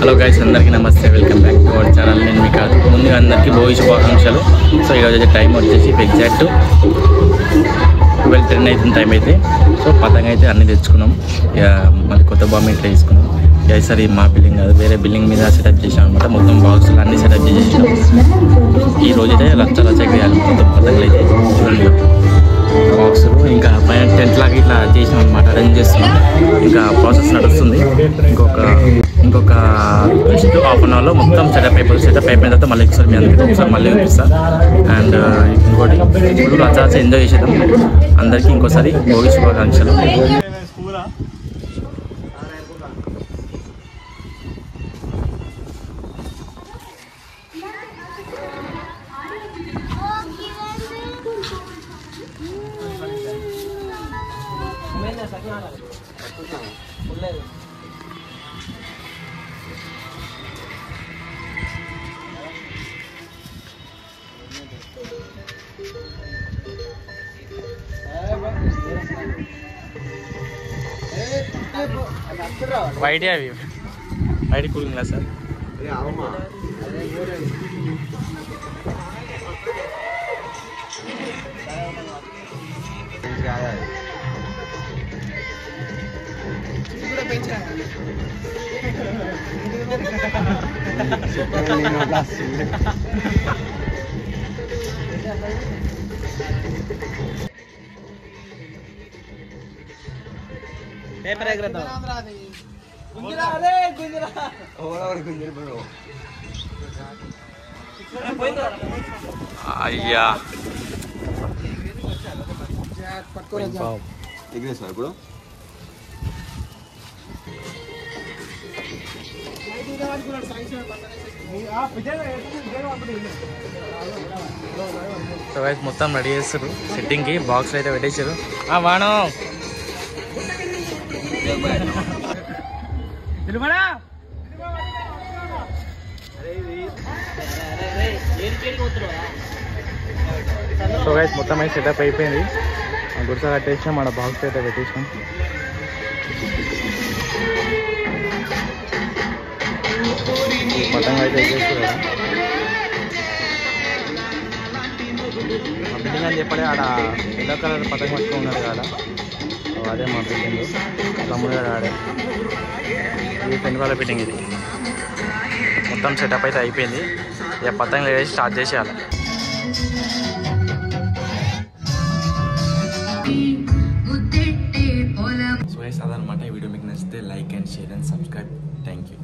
Hello guys అందరికీ నమస్తే. Welcome back to our channel నేను మీకు కాదు ముందుగా అందరికీ భోగి శుభాకాంక్షలు. సో ఈరోజు అయితే టైం వచ్చేసి ఎగ్జాక్ట్ ట్వెల్వ్ టెన్ అవుతుంది టైం అయితే. సో పతంగా అయితే అన్నీ తెచ్చుకున్నాం. ఇక మళ్ళీ కొత్త బాంబు ఇట్లా తీసుకున్నాం. ఇక ఈసారి మా బిల్డింగ్ కాదు వేరే బిల్డింగ్ మీద సెటప్ చేసాం అనమాట మొత్తం బాక్సులు అన్నీ సెటప్ చేసేసాం ఈ రోజు అయితే లచ్చ లచ్చ వేయాలి మొత్తం పతంగులు అయితే చూడండి. బాక్సులు ఇంకా పైన టెంట్ లాగా ఇట్లా చేసాం అనమాట అరేంజ్ చేస్తున్నాం. ఇంకా ప్రాసెస్ నడుస్తుంది. ఇంకొక జస్ట్ హాఫ్ అన్ అవర్లో మొత్తం సెటప్ అయిపోతుంది సెటప్ అయిపోయిన తర్వాత మళ్ళీ ఒకసారి మీ అందరికీ ఒకసారి మళ్ళీ చూపిస్తా. అండ్ ఇంకోటి ఇప్పుడు రచాచ ఎంజాయ్ చేసేద్దాం. అందరికీ ఇంకోసారి భోగి శుభాకాంక్షలు. వైట్ అవి వైట్ కూలింగ్ సార్ పేపర్ ఎగరేద్దాం అయ్యా ఎగిరేస్తా ఇప్పుడు సో మొత్తం రెడీ చేస్తారు సెట్టింగ్కి బాక్స్ అయితే పెట్టేశారు ఆ వాణం. సో గైస్ మొత్తం అయితే సెటప్ అయిపోయింది. ఆ గుడిస కట్టేసాం మన బాక్స్ అయితే పెట్టేసాం అర్థం అయితే చేస్తున్నారు బిల్డింగ్ అని చెప్పలే ఆడ ఎల్లో కలర్ పథకం పట్టుకుని ఉన్నారు ఆడ అదే మా బిల్డింగ్. తమ్ముడు గారు ఆడే. ఇది పెనుగోల బిల్డింగ్ ఇది. మొత్తం సెటప్ అయితే అయిపోయింది. ఇక పతంగా వేసి స్టార్ట్ చేసేయాలి. సో అదనమాట ఈ వీడియో మీకు నచ్చితే like and share and subscribe. Thank you